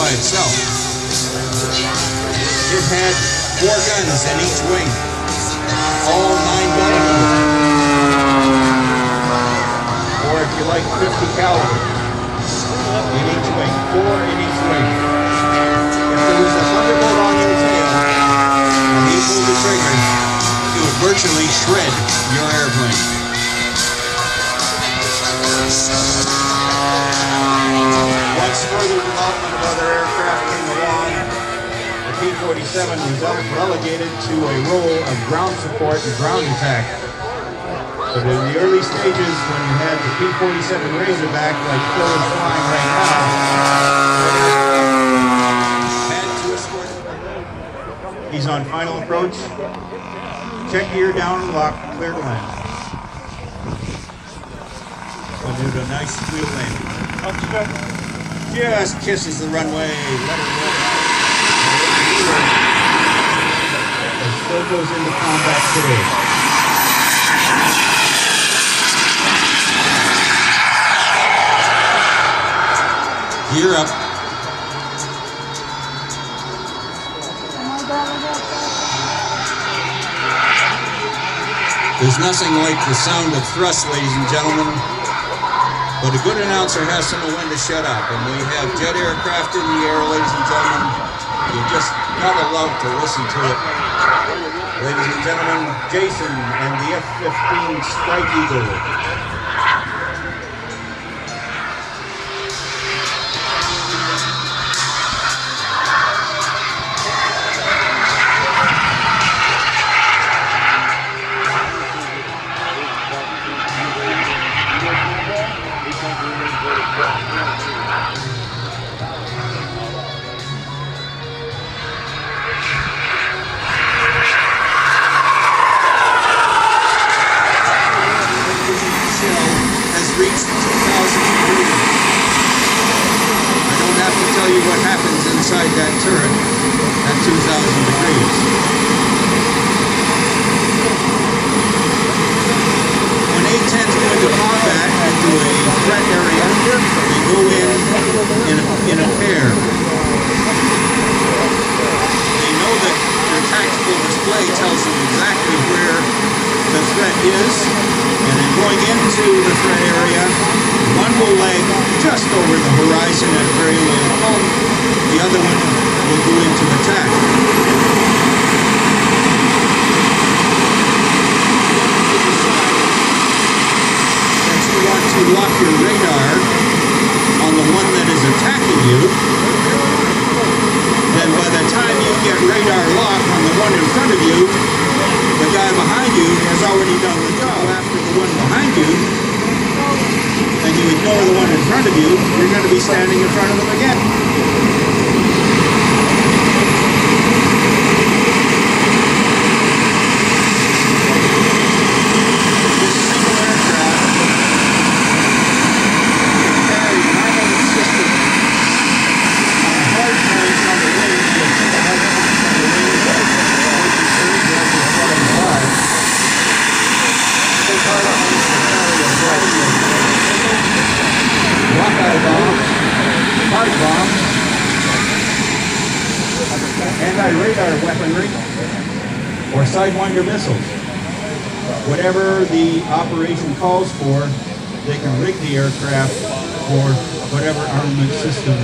by itself. It had four guns in each wing, all 9 millimeter, or if you like 50 caliber in each wing, four in each wing. If there was a thunderbolt on your tail and you pulled the trigger, it would virtually shred your airplane. Further development of other aircraft came along, the P-47 was relegated to a role of ground support and ground attack. But in the early stages, when you had the P-47 Razorback, like Phil is flying right now. He's on final approach. Check gear down and lock, clear to land. We'll do a nice wheel landing. Just kisses the runway. Let her roll. And still goes into combat today. Gear up. There's nothing like the sound of thrust, ladies and gentlemen. But a good announcer has to know when to shut up. And we have jet aircraft in the air, ladies and gentlemen. You just gotta love to listen to it. Ladies and gentlemen, Jason and the F-15 Strike Eagle. inside that turret at 2,000 degrees. When A-10's going to combat into a threat area, they go in in a, in a pair. They know that their tactical display tells them exactly where the threat is, and then going into the threat area, single leg just over the horizon at very low altitude. The other one will go into attack. Since you want to lock your radar on the one that is attacking you, then by the time you get radar lock on the one in front of you, the guy behind you has already done the job after the one behind you and you ignore the one in front of you, you're going to be standing in front of them again. Sidewinder missiles. Whatever the operation calls for, they can rig the aircraft for whatever armament system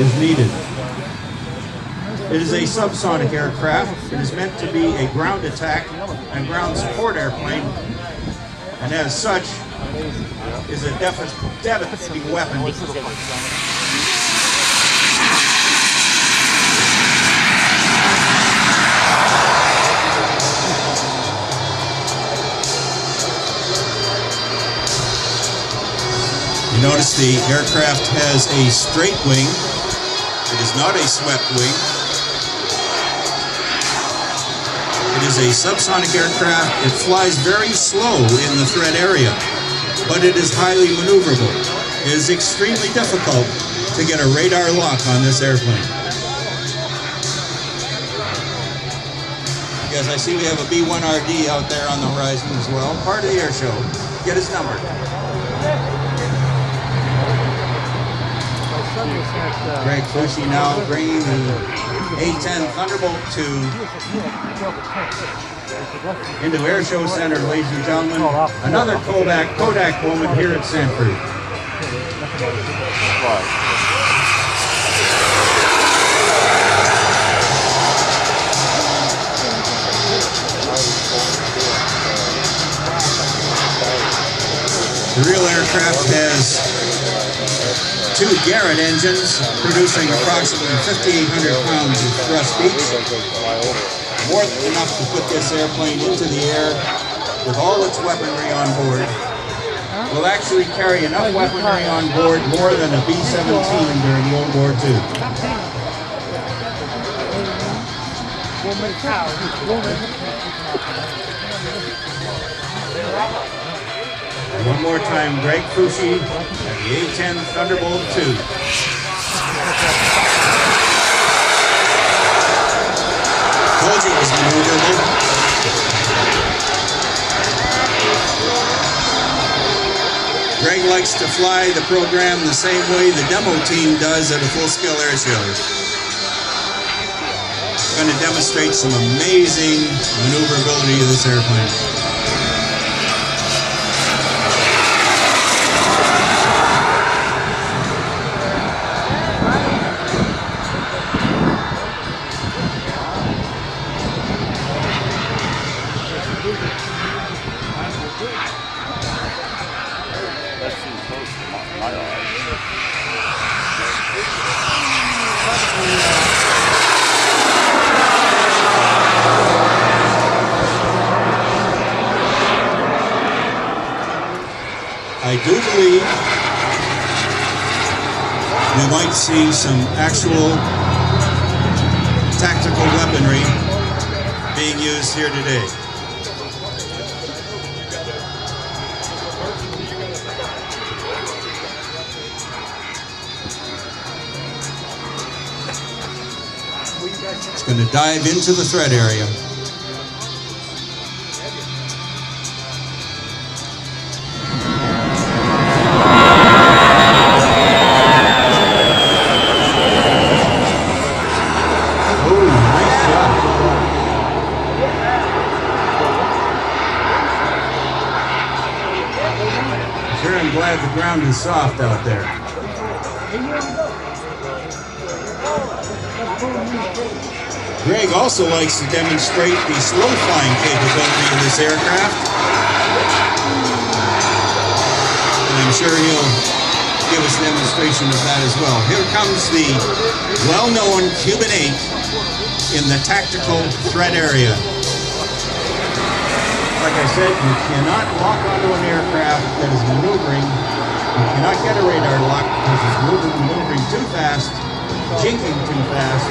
is needed. It is a subsonic aircraft. It is meant to be a ground attack and ground support airplane, and as such, is a devastating weapon notice the aircraft has a straight wing. It is not a swept wing. It is a subsonic aircraft. It flies very slow in the threat area, but it is highly maneuverable. It is extremely difficult to get a radar lock on this airplane. Yes, I see we have a B-1RD out there on the horizon as well. Part of the air show. Get his number. Greg Fushy now bringing the A-10 Thunderbolt 2 into Air Show Center, ladies and gentlemen. Another Kodak, Kodak moment here at Sanford. The real aircraft has two Garrett engines producing approximately 5,800 pounds of thrust each. More than enough to put this airplane into the air with all its weaponry on board. Will actually carry enough weaponry on board more than a B-17 during World War II. One more time, Greg Fushy, the A-10 Thunderbolt 2. Told you it was maneuverable. Greg likes to fly the program the same way the demo team does at a full-scale air show. We're Going to demonstrate some amazing maneuverability of this airplane. Do believe we might see some actual tactical weaponry being used here today. It's going to dive into the threat area. The soft out there. Greg also likes to demonstrate the slow flying capability of this aircraft. And I'm sure he'll give us a demonstration of that as well. Here comes the well-known Cuban 8 in the tactical threat area. Like I said, you cannot walk onto an aircraft that is maneuvering. You cannot get a radar lock because it's moving, maneuvering too fast, jinking too fast,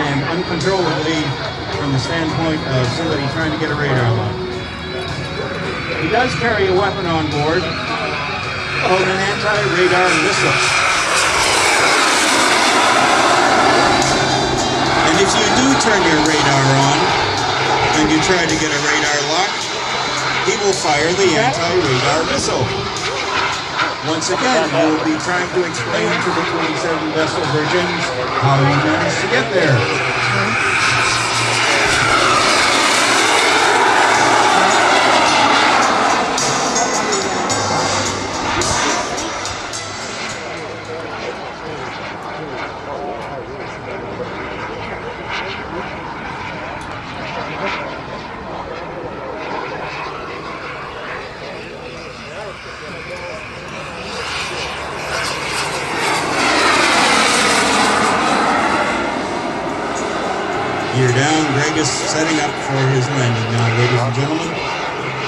and uncontrollably from the standpoint of somebody trying to get a radar lock. He does carry a weapon on board called an anti-radar missile. And if you do turn your radar on and you try to get a radar lock, he will fire the anti-radar missile. Once again, we will be trying to explain to the 27 vessel virgins how he managed to get there. Setting up for his landing now, ladies and gentlemen.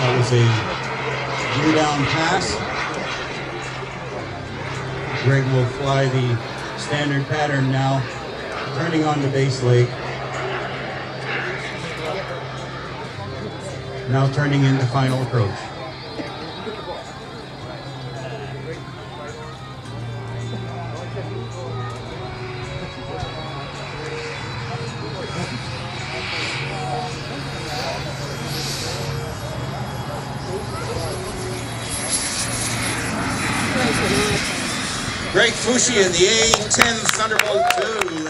That was a gear down pass. Greg will fly the standard pattern now, turning onto base leg. Now turning in into final approach. Greg Fushi in the A-10 Thunderbolt II, ladies and gentlemen.